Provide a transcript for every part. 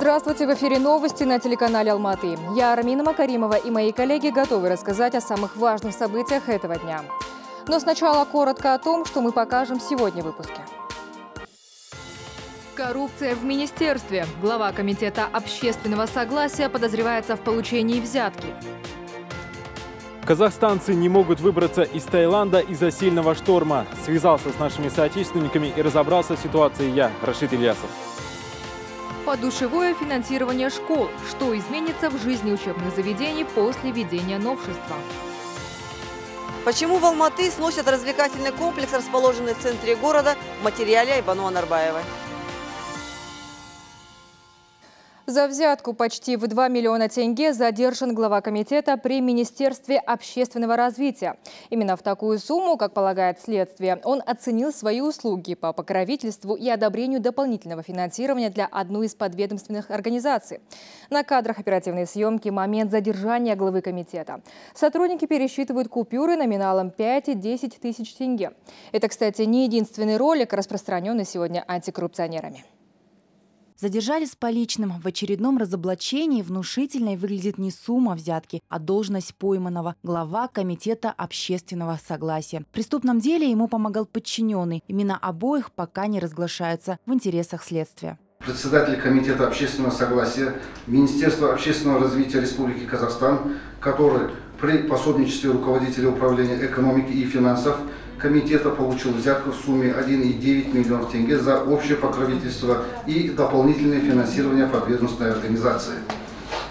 Здравствуйте, в эфире новости на телеканале Алматы. Я Армина Макаримова и мои коллеги готовы рассказать о самых важных событиях этого дня. Но сначала коротко о том, что мы покажем сегодня в выпуске. Коррупция в министерстве. Глава комитета общественного согласия подозревается в получении взятки. Казахстанцы не могут выбраться из Таиланда из-за сильного шторма. Связался с нашими соотечественниками и разобрался в ситуации я, Рашид Ильясов. Подушевое финансирование школ. Что изменится в жизни учебных заведений после введения новшества? Почему в Алматы сносят развлекательный комплекс, расположенный в центре города, в материале Айбану Анарбаевой? За взятку почти в 2 миллиона тенге задержан глава комитета при Министерстве общественного развития. Именно в такую сумму, как полагает следствие, он оценил свои услуги по покровительству и одобрению дополнительного финансирования для одной из подведомственных организаций. На кадрах оперативной съемки момент задержания главы комитета. Сотрудники пересчитывают купюры номиналом 5 и 10 тысяч тенге. Это, кстати, не единственный ролик, распространенный сегодня антикоррупционерами. Задержали с поличным. В очередном разоблачении внушительной выглядит не сумма взятки, а должность пойманного – глава Комитета общественного согласия. В преступном деле ему помогал подчиненный. Имена обоих пока не разглашаются в интересах следствия председатель Комитета общественного согласия Министерства общественного развития Республики Казахстан, который при пособничестве руководителя управления экономики и финансов комитета получил взятку в сумме 1,9 миллионов тенге за общее покровительство и дополнительное финансирование подведомственной организации.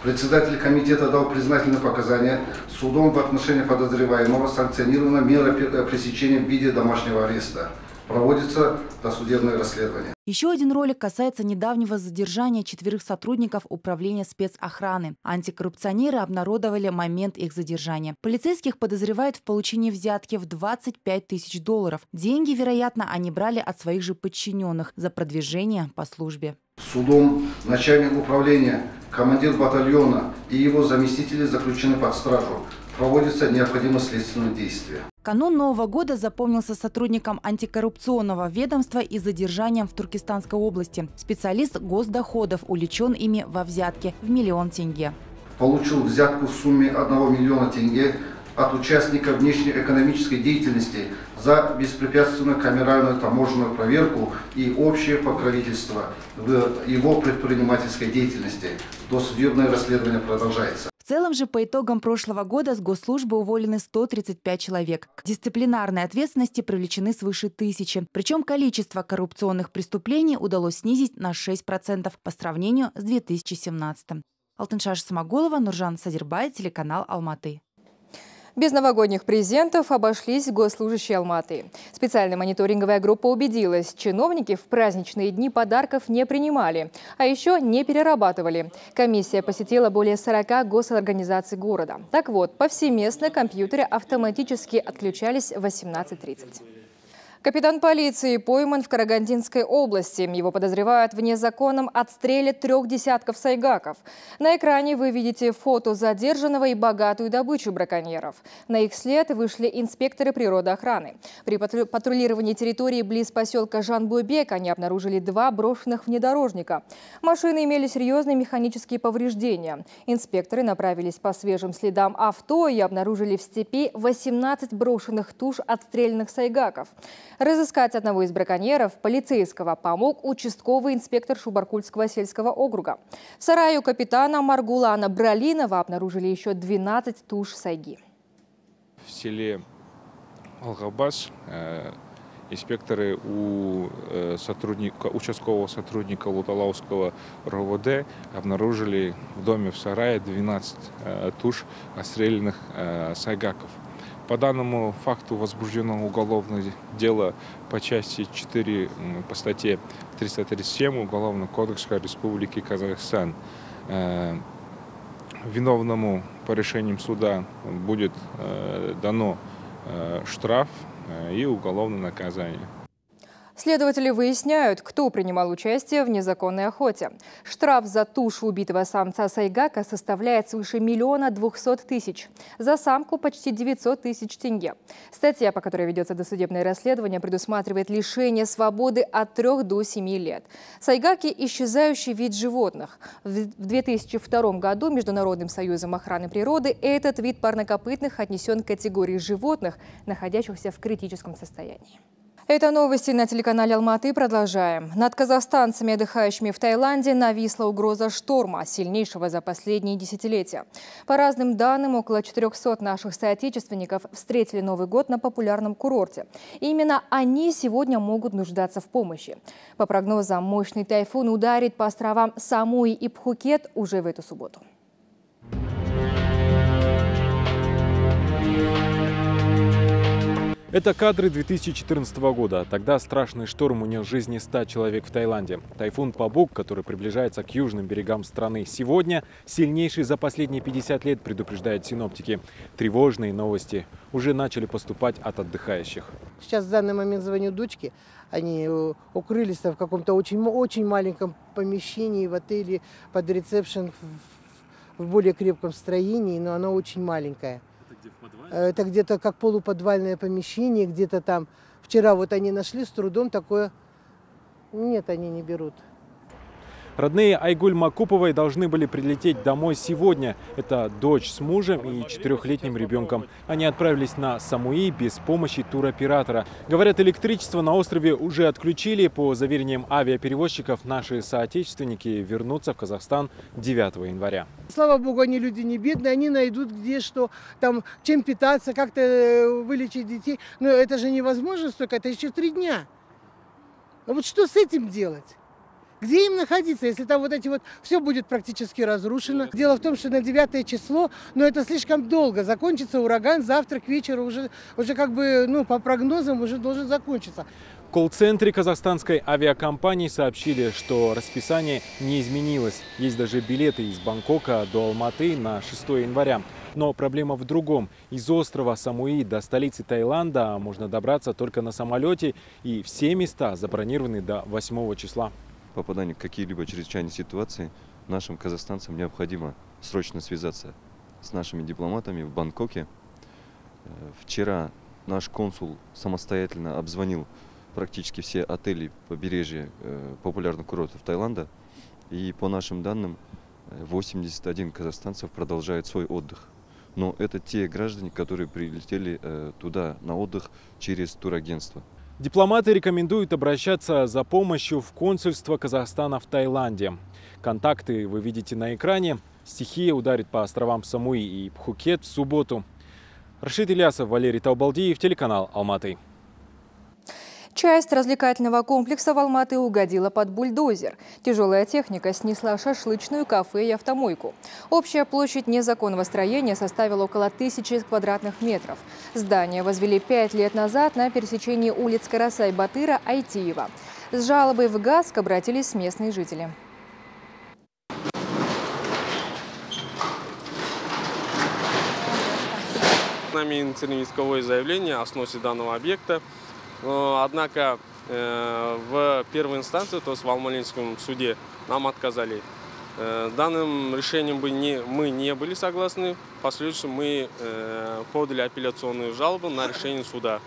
Председатель комитета дал признательные показания. Судом в отношении подозреваемого санкционирована мера пресечения в виде домашнего ареста проводится досудебное расследование. Еще один ролик касается недавнего задержания четверых сотрудников Управления спецохраны. Антикоррупционеры обнародовали момент их задержания. Полицейских подозревают в получении взятки в 25 тысяч долларов. Деньги, вероятно, они брали от своих же подчиненных за продвижение по службе. Судом начальник управления, командир батальона и его заместители заключены под стражу. Проводится необходимое следственное действие. Канун Нового года запомнился сотрудникам антикоррупционного ведомства и задержанием в Туркестанской области. Специалист госдоходов увлечен ими во взятке в миллион тенге. Получил взятку в сумме 1 миллиона тенге от участника внешнеэкономической деятельности за беспрепятственную камеральную таможенную проверку и общее покровительство в его предпринимательской деятельности. Досудебное расследование продолжается. В целом же по итогам прошлого года с госслужбы уволены 135 человек. К дисциплинарной ответственности привлечены свыше тысячи. Причем количество коррупционных преступлений удалось снизить на 6% по сравнению с 2017. Алтыншаш Самоголова, Нуржан Садирбай, телеканал «Алматы». Без новогодних презентов обошлись госслужащие Алматы. Специальная мониторинговая группа убедилась, чиновники в праздничные дни подарков не принимали, а еще не перерабатывали. Комиссия посетила более 40 госорганизаций города. Так вот, повсеместно компьютеры автоматически отключались в 18.30. Капитан полиции пойман в Карагандинской области. Его подозревают в незаконном отстреле трех десятков сайгаков. На экране вы видите фото задержанного и богатую добычу браконьеров. На их след вышли инспекторы природоохраны. При патрулировании территории близ поселка Жанбуйбек они обнаружили два брошенных внедорожника. Машины имели серьезные механические повреждения. Инспекторы направились по свежим следам авто и обнаружили в степи 18 брошенных туш отстрелянных сайгаков. Разыскать одного из браконьеров полицейского помог участковый инспектор Шубаркульского сельского округа. В сараю капитана Маргулана Бралинова обнаружили еще 12 туш сайги. В селе Алгабас э, инспекторы у э, сотрудника, участкового сотрудника Луталауского РОВД обнаружили в доме в сарае 12 э, туш отстрелянных сайгаков. По данному факту возбуждено уголовное дело по части 4 по статье 337 Уголовного кодекса Республики Казахстан. Э, виновному по решениям суда будет э, дано э, штраф и уголовное наказание. Следователи выясняют, кто принимал участие в незаконной охоте. Штраф за тушу убитого самца сайгака составляет свыше миллиона двухсот тысяч. За самку почти 900 тысяч тенге. Статья, по которой ведется досудебное расследование, предусматривает лишение свободы от 3 до 7 лет. Сайгаки – исчезающий вид животных. В 2002 году Международным союзом охраны природы этот вид парнокопытных отнесен к категории животных, находящихся в критическом состоянии. Это новости на телеканале Алматы. Продолжаем. Над казахстанцами, отдыхающими в Таиланде, нависла угроза шторма, сильнейшего за последние десятилетия. По разным данным, около 400 наших соотечественников встретили Новый год на популярном курорте. И именно они сегодня могут нуждаться в помощи. По прогнозам, мощный тайфун ударит по островам Самуи и Пхукет уже в эту субботу. Это кадры 2014 года. Тогда страшный шторм унес жизни 100 человек в Таиланде. Тайфун Пабук, который приближается к южным берегам страны сегодня, сильнейший за последние 50 лет, предупреждают синоптики. Тревожные новости уже начали поступать от отдыхающих. Сейчас в данный момент звоню дочке. Они э, укрылись в каком-то очень, очень маленьком помещении в отеле под ресепшн в более крепком строении, но оно очень маленькое. Это где-то как полуподвальное помещение, где-то там. Вчера вот они нашли с трудом такое. Нет, они не берут. Родные Айгуль Макуповой должны были прилететь домой сегодня. Это дочь с мужем и четырехлетним ребенком. Они отправились на Самуи без помощи туроператора. Говорят, электричество на острове уже отключили. По заверениям авиаперевозчиков, наши соотечественники вернутся в Казахстан 9 января. Слава богу, они люди не бедные, они найдут где что, там, чем питаться, как-то э, вылечить детей. Но это же невозможно столько, это еще три дня. А вот что с этим делать? Где им находиться, если там вот эти вот все будет практически разрушено? Дело в том, что на 9 число, но это слишком долго. Закончится ураган завтра к вечеру уже, уже как бы, ну, по прогнозам уже должен закончиться. В колл-центре казахстанской авиакомпании сообщили, что расписание не изменилось. Есть даже билеты из Бангкока до Алматы на 6 января. Но проблема в другом. Из острова Самуи до столицы Таиланда можно добраться только на самолете, и все места забронированы до 8 числа попадания в какие-либо чрезвычайные ситуации нашим казахстанцам необходимо срочно связаться с нашими дипломатами в Бангкоке. Э, вчера наш консул самостоятельно обзвонил практически все отели побережья э, популярных курортов Таиланда. И по нашим данным, 81 казахстанцев продолжает свой отдых. Но это те граждане, которые прилетели э, туда на отдых через турагентство. Дипломаты рекомендуют обращаться за помощью в консульство Казахстана в Таиланде. Контакты вы видите на экране. Стихия ударит по островам Самуи и Пхукет в субботу. Рашид Ильясов, Валерий Таубалдиев, телеканал «Алматы». Часть развлекательного комплекса в Алматы угодила под бульдозер. Тяжелая техника снесла шашлычную, кафе и автомойку. Общая площадь незаконного строения составила около тысячи квадратных метров. Здание возвели пять лет назад на пересечении улиц Карасай-Батыра, Айтиева. С жалобой в ГАСК обратились местные жители. Нами инициировано заявление о сносе данного объекта. Однако э, в первой инстанции, то есть в Алмалинском суде, нам отказали. Э, данным решением мы не были согласны. В последующем мы э, подали апелляционную жалобу на решение суда.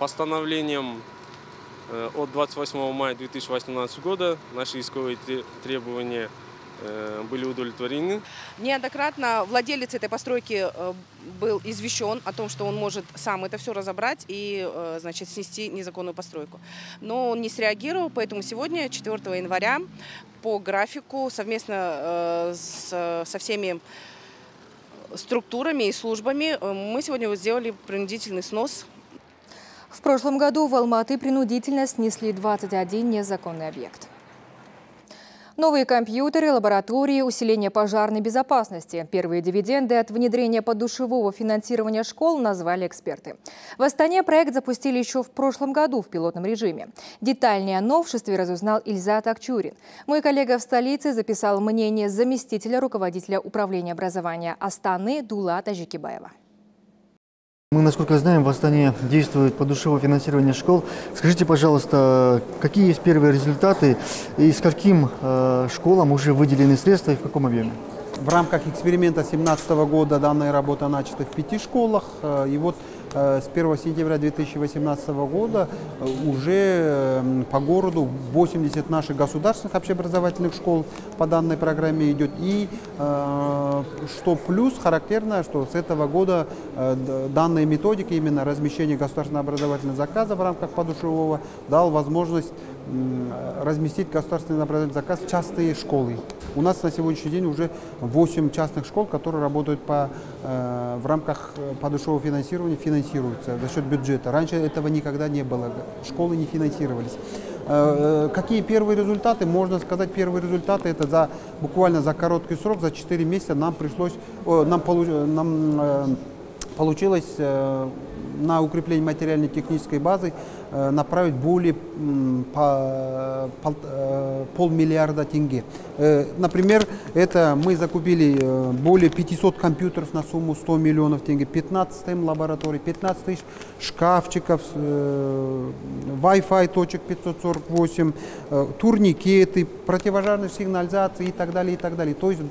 Постановлением от 28 мая 2018 года наши исковые требования были удовлетворены. Неоднократно владелец этой постройки э, был извещен о том, что он может сам это все разобрать и э, значит, снести незаконную постройку. Но он не среагировал, поэтому сегодня, 4 января, по графику совместно с, со всеми структурами и службами мы сегодня вот сделали принудительный снос в прошлом году в Алматы принудительно снесли 21 незаконный объект. Новые компьютеры, лаборатории, усиление пожарной безопасности. Первые дивиденды от внедрения подушевого финансирования школ назвали эксперты. В Астане проект запустили еще в прошлом году в пилотном режиме. Детальнее о новшестве разузнал Ильзат Акчурин. Мой коллега в столице записал мнение заместителя руководителя управления образования Астаны Дулата Жикибаева. Мы, насколько знаем, в Астане действует подушевое финансирование школ. Скажите, пожалуйста, какие есть первые результаты и с каким э, школам уже выделены средства и в каком объеме? В рамках эксперимента 2017 года данная работа начата в пяти школах. Э, и вот с 1 сентября 2018 года э, уже по городу 80 наших государственных общеобразовательных школ по данной программе идет. И э, что плюс характерно, что с этого года данная методика, именно размещение государственного образовательного заказа в рамках подушевого, дал возможность разместить государственный образовательный заказ в частные школы. У нас на сегодняшний день уже 8 частных школ, которые работают по, в рамках подушевого финансирования, финансируются за счет бюджета. Раньше этого никогда не было, школы не финансировались. Э, э, какие первые результаты? Можно сказать, первые результаты это за буквально за короткий срок, за 4 месяца нам пришлось, нам, нам э, получилось на укрепление материально-технической базы э, направить более э, полмиллиарда тенге. Э, например, это мы закупили более 500 компьютеров на сумму 100 миллионов тенге, 15 м лабораторий, 15 тысяч шкафчиков, Wi-Fi точек 548, турникеты, противожарные сигнализации и так далее, и так далее. То есть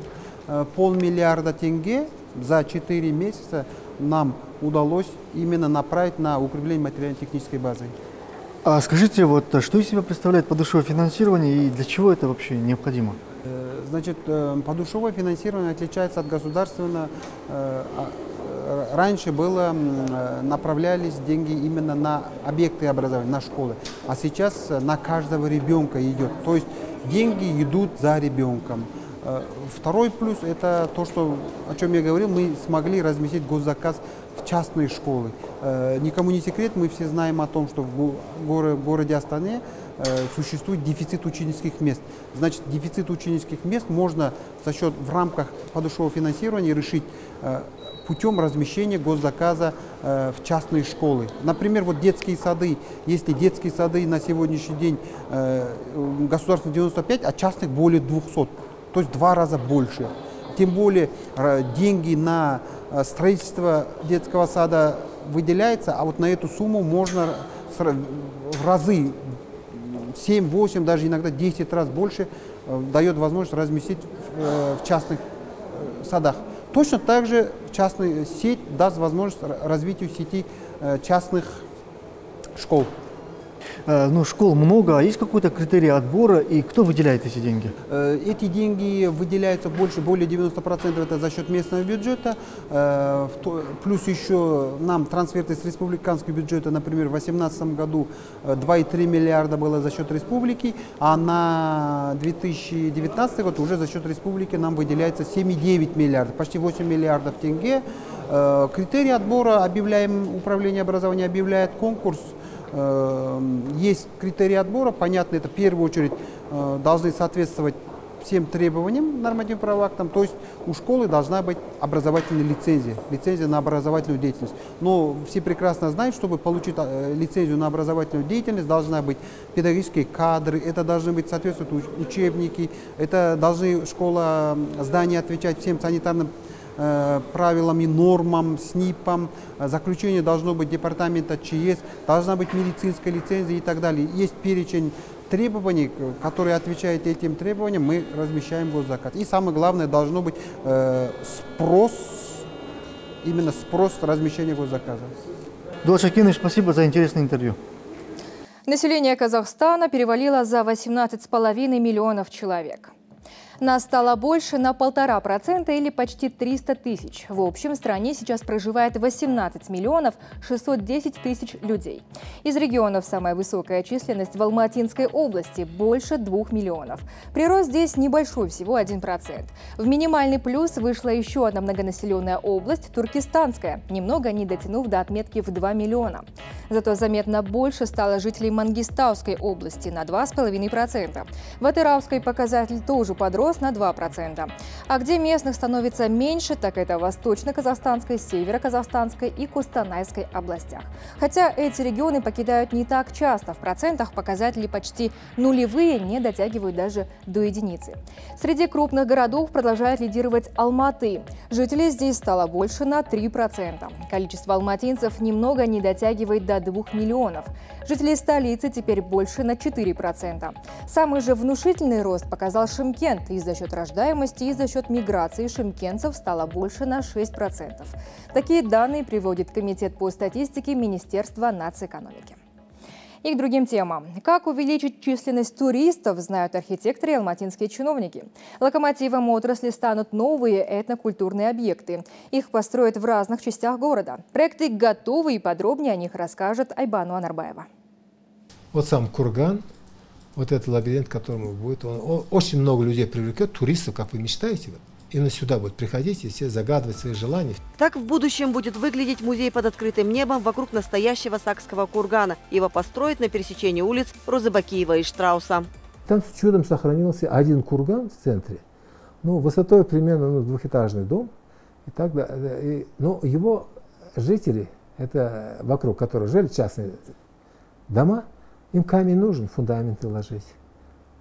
полмиллиарда тенге за 4 месяца нам удалось именно направить на укрепление материально-технической базы. А скажите, вот что из себя представляет подушевое финансирование и для чего это вообще необходимо? Э, значит, э, подушевое финансирование отличается от государственного. Э, а, раньше было, направлялись деньги именно на объекты образования, на школы, а сейчас на каждого ребенка идет. То есть деньги идут за ребенком. Второй плюс – это то, что, о чем я говорил, мы смогли разместить госзаказ частные школы. Э, никому не секрет, мы все знаем о том, что в городе Астане э, существует дефицит ученических мест. Значит, дефицит ученических мест можно за счет в рамках подушевого финансирования решить э, путем размещения госзаказа в частные школы. Например, вот детские сады. Если детские сады на сегодняшний день государственных 95, а частных более 200, то есть два раза больше. Тем более деньги на Э, строительство детского сада выделяется, а вот на эту сумму можно в разы 7, 8, даже иногда 10 раз больше э, дает возможность разместить в э, частных садах. Точно так же частная сеть даст возможность развитию сети частных школ. Э, ну, школ много, а есть какой-то критерий отбора, и кто выделяет эти деньги? Э, эти деньги выделяются больше, более 90% это за счет местного бюджета, э, плюс еще нам трансферты с республиканского бюджета, например, в 2018 году 2,3 миллиарда было за счет республики, а на 2019 год уже за счет республики нам выделяется 7,9 миллиардов, почти 8 миллиардов тенге. Критерий отбора объявляем, управление образования объявляет конкурс, есть критерии отбора, понятно, это в первую очередь э, должны соответствовать всем требованиям нормативным правовым актам, то есть у школы должна быть образовательная лицензия, лицензия на образовательную деятельность. Но все прекрасно знают, чтобы получить э, лицензию на образовательную деятельность, должна быть педагогические кадры, это должны быть соответствующие учебники, это должны школа, здания отвечать всем санитарным правилам и нормам, СНИПам, заключение должно быть департамента ЧС, должна быть медицинская лицензия и так далее. Есть перечень требований, которые отвечают этим требованиям, мы размещаем госзаказ. И самое главное, должно быть э, спрос, именно спрос размещения госзаказа. Дулат спасибо за интересное интервью. Население Казахстана перевалило за 18,5 миллионов человек. Нас стало больше на полтора процента или почти 300 тысяч. В общем, в стране сейчас проживает 18 миллионов 610 тысяч людей. Из регионов самая высокая численность в Алматинской области – больше 2 миллионов. Прирост здесь небольшой, всего 1%. В минимальный плюс вышла еще одна многонаселенная область – Туркестанская, немного не дотянув до отметки в 2 миллиона. Зато заметно больше стало жителей Мангистауской области на 2,5%. В Атырауской показатель тоже подрос рос на 2%. А где местных становится меньше, так это Восточно-Казахстанской, Северо-Казахстанской и Кустанайской областях. Хотя эти регионы покидают не так часто, в процентах показатели почти нулевые, не дотягивают даже до единицы. Среди крупных городов продолжает лидировать Алматы. Жителей здесь стало больше на 3%. Количество алматинцев немного не дотягивает до 2 миллионов. Жителей столицы теперь больше на 4%. Самый же внушительный рост показал Шимкент. И за счет рождаемости, и за счет миграции шимкенцев стало больше на 6%. Такие данные приводит Комитет по статистике Министерства нацэкономики. И к другим темам. Как увеличить численность туристов, знают архитекторы и алматинские чиновники. Локомотивом отрасли станут новые этнокультурные объекты. Их построят в разных частях города. Проекты готовы и подробнее о них расскажет Айбану Анарбаева. Вот сам курган, вот этот лабиринт, который будет, он очень много людей привлекет, туристов, как вы мечтаете. Именно сюда будут приходить и все загадывать свои желания. Так в будущем будет выглядеть музей под открытым небом вокруг настоящего сакского кургана. Его построят на пересечении улиц Розыбакиева и Штрауса. Там с чудом сохранился один курган в центре, ну, высотой примерно ну, двухэтажный дом. И так. И, ну, его жители, это вокруг которых жили частные дома, им камень нужен, фундаменты ложить.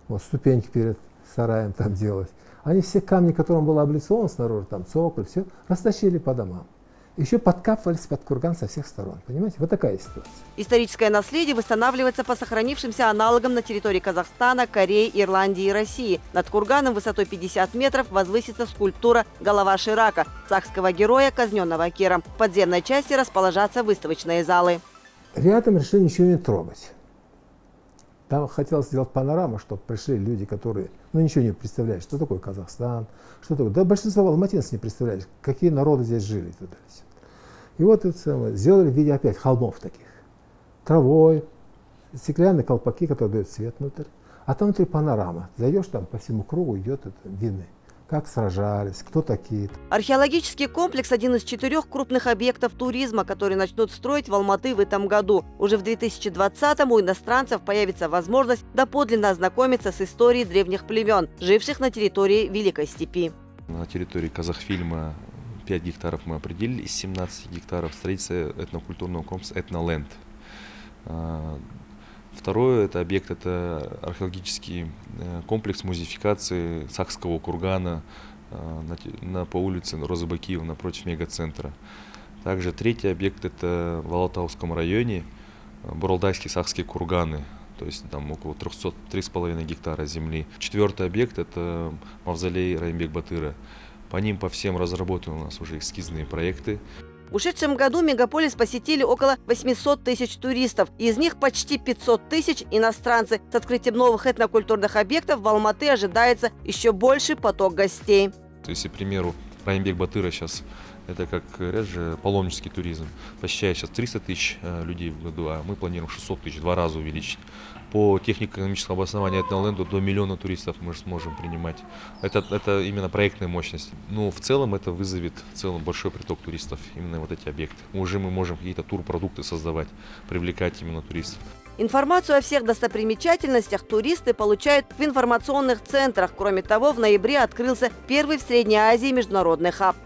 Вот ступеньки перед сараем там делать. Они все камни, которым был облицован снаружи, там цоколь, все, растащили по домам. Еще подкапывались под курган со всех сторон. Понимаете, вот такая ситуация. Историческое наследие восстанавливается по сохранившимся аналогам на территории Казахстана, Кореи, Ирландии и России. Над курганом высотой 50 метров возвысится скульптура «Голова Ширака» цахского героя, казненного Кером. В подземной части расположатся выставочные залы. Рядом решили ничего не трогать. Там хотелось сделать панораму, чтобы пришли люди, которые ну, ничего не представляют, что такое Казахстан, что такое. Да большинство алматинцев не представляли, какие народы здесь жили. И, так далее. и вот это самое, сделали в виде опять холмов таких. Травой, стеклянные колпаки, которые дают свет внутрь. А там внутри панорама. Зайдешь там по всему кругу, идет это видно как сражались, кто такие. Археологический комплекс – один из четырех крупных объектов туризма, которые начнут строить в Алматы в этом году. Уже в 2020-м у иностранцев появится возможность доподлинно ознакомиться с историей древних племен, живших на территории Великой Степи. На территории Казахфильма 5 гектаров мы определили из 17 гектаров строительства этнокультурного комплекса «Этноленд». Второе это объект, это археологический э, комплекс музификации Сахского кургана э, на, на, по улице Розыбакиева напротив мегацентра. Также третий объект это в Алатауском районе э, Буралдайские сахские курганы, то есть там около 300, 3,5 гектара земли. Четвертый объект это мавзолей Раймбек Батыра. По ним по всем разработаны у нас уже эскизные проекты. В ушедшем году мегаполис посетили около 800 тысяч туристов. Из них почти 500 тысяч иностранцы. С открытием новых этнокультурных объектов в Алматы ожидается еще больше поток гостей. Если, к примеру, Раймбек Батыра сейчас это как говорят же, паломнический туризм. Посещает сейчас 300 тысяч э, людей в году, а мы планируем 600 тысяч, два раза увеличить. По технико-экономическому обоснованию Этноленду до миллиона туристов мы сможем принимать. Это, это именно проектная мощность. Но в целом это вызовет в целом большой приток туристов, именно вот эти объекты. Уже мы можем какие-то турпродукты создавать, привлекать именно туристов. Информацию о всех достопримечательностях туристы получают в информационных центрах. Кроме того, в ноябре открылся первый в Средней Азии международный хаб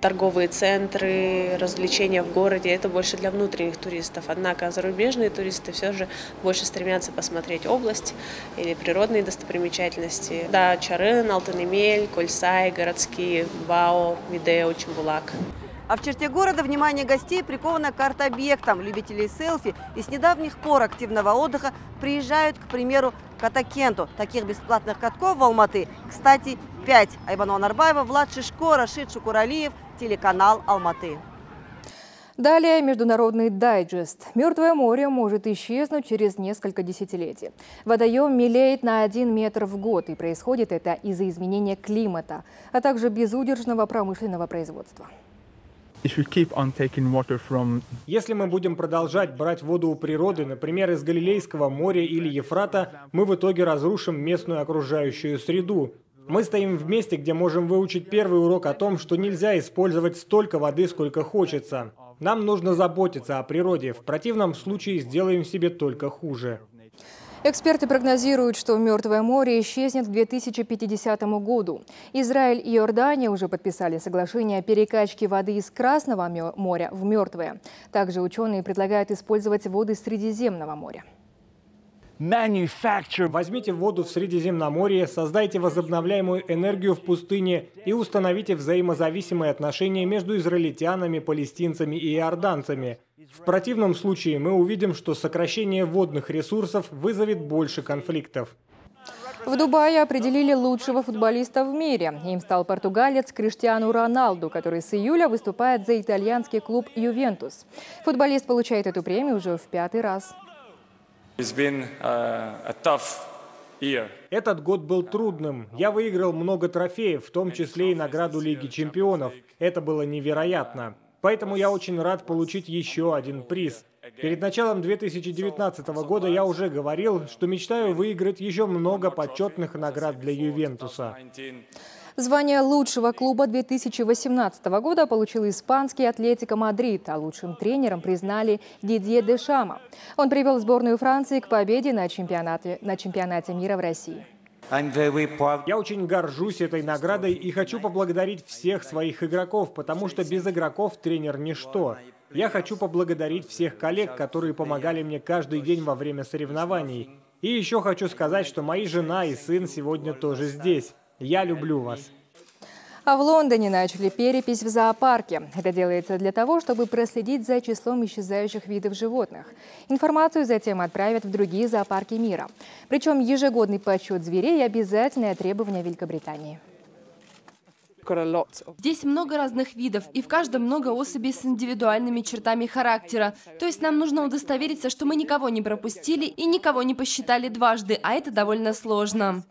торговые центры, развлечения в городе. Это больше для внутренних туристов. Однако зарубежные туристы все же больше стремятся посмотреть область или природные достопримечательности. Да, Чарын, Алтынемель, Кольсай, городские, Бао, Видео, Чембулак. А в черте города внимание гостей приковано к арт-объектам. Любителей селфи и с недавних пор активного отдыха приезжают, к примеру, к Атакенту. Таких бесплатных катков в Алматы, кстати, 5. Айбану Нарбаева, Влад Шишко, Рашид Шукуралиев, телеканал Алматы. Далее международный дайджест. Мертвое море может исчезнуть через несколько десятилетий. Водоем мелеет на 1 метр в год, и происходит это из-за изменения климата, а также безудержного промышленного производства. Если мы будем продолжать брать воду у природы, например, из Галилейского моря или Ефрата, мы в итоге разрушим местную окружающую среду. Мы стоим в месте, где можем выучить первый урок о том, что нельзя использовать столько воды, сколько хочется. Нам нужно заботиться о природе, в противном случае сделаем себе только хуже. Эксперты прогнозируют, что Мертвое море исчезнет к 2050 году. Израиль и Иордания уже подписали соглашение о перекачке воды из Красного моря в Мертвое. Также ученые предлагают использовать воды Средиземного моря. Возьмите воду в Средиземноморье, создайте возобновляемую энергию в пустыне и установите взаимозависимые отношения между израильтянами, палестинцами и иорданцами. В противном случае мы увидим, что сокращение водных ресурсов вызовет больше конфликтов. В Дубае определили лучшего футболиста в мире. Им стал португалец Криштиану Роналду, который с июля выступает за итальянский клуб «Ювентус». Футболист получает эту премию уже в пятый раз. Uh, Этот год был трудным. Я выиграл много трофеев, в том числе и награду Лиги чемпионов. Это было невероятно. Поэтому я очень рад получить еще один приз. Перед началом 2019 года я уже говорил, что мечтаю выиграть еще много почетных наград для Ювентуса. Звание лучшего клуба 2018 года получил испанский Атлетико Мадрид, а лучшим тренером признали Дидье Дешама. Он привел сборную Франции к победе на чемпионате, на чемпионате мира в России. Я очень горжусь этой наградой и хочу поблагодарить всех своих игроков, потому что без игроков тренер ничто. Я хочу поблагодарить всех коллег, которые помогали мне каждый день во время соревнований. И еще хочу сказать, что мои жена и сын сегодня тоже здесь. Я люблю вас. А в Лондоне начали перепись в зоопарке. Это делается для того, чтобы проследить за числом исчезающих видов животных. Информацию затем отправят в другие зоопарки мира. Причем ежегодный подсчет зверей – обязательное требование Великобритании. Здесь много разных видов, и в каждом много особей с индивидуальными чертами характера. То есть нам нужно удостовериться, что мы никого не пропустили и никого не посчитали дважды, а это довольно сложно.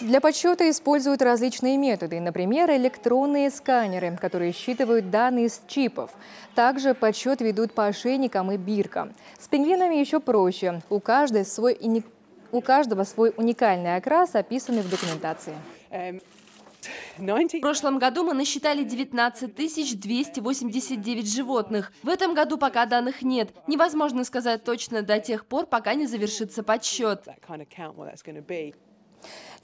Для подсчета используют различные методы, например, электронные сканеры, которые считывают данные с чипов. Также подсчет ведут по ошейникам и биркам. С пингвинами еще проще. У, каждой свой, у каждого свой уникальный окрас, описанный в документации. В прошлом году мы насчитали 19 289 животных. В этом году пока данных нет. Невозможно сказать точно до тех пор, пока не завершится подсчет.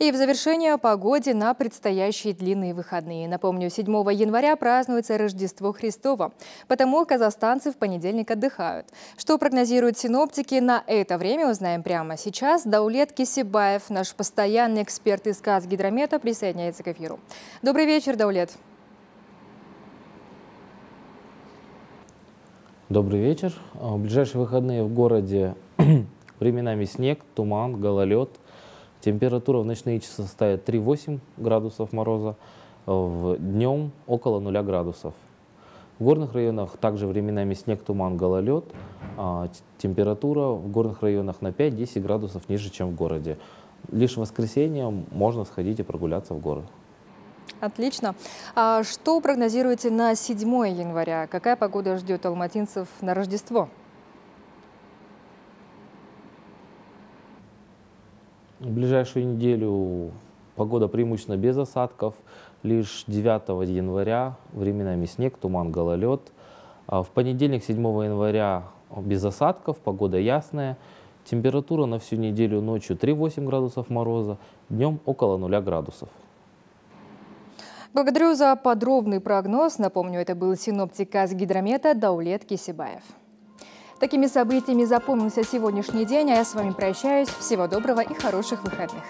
И в завершение о погоде на предстоящие длинные выходные. Напомню, 7 января празднуется Рождество Христово, потому казахстанцы в понедельник отдыхают. Что прогнозируют синоптики на это время, узнаем прямо сейчас. Даулет Кисибаев, наш постоянный эксперт из Казгидромета, присоединяется к эфиру. Добрый вечер, Даулет. Добрый вечер. В ближайшие выходные в городе временами снег, туман, гололед – Температура в ночные часы составит 3-8 градусов мороза, в днем около 0 градусов. В горных районах также временами снег, туман, гололед. А температура в горных районах на 5-10 градусов ниже, чем в городе. Лишь в воскресенье можно сходить и прогуляться в горы. Отлично. А что прогнозируете на 7 января? Какая погода ждет алматинцев на Рождество? В ближайшую неделю погода преимущественно без осадков. Лишь 9 января временами снег, туман, гололед. А в понедельник, 7 января, без осадков, погода ясная. Температура на всю неделю ночью 3-8 градусов мороза, днем около 0 градусов. Благодарю за подробный прогноз. Напомню, это был синоптик Казгидромета Даулет Кисибаев. Такими событиями запомнился сегодняшний день, а я с вами прощаюсь. Всего доброго и хороших выходных.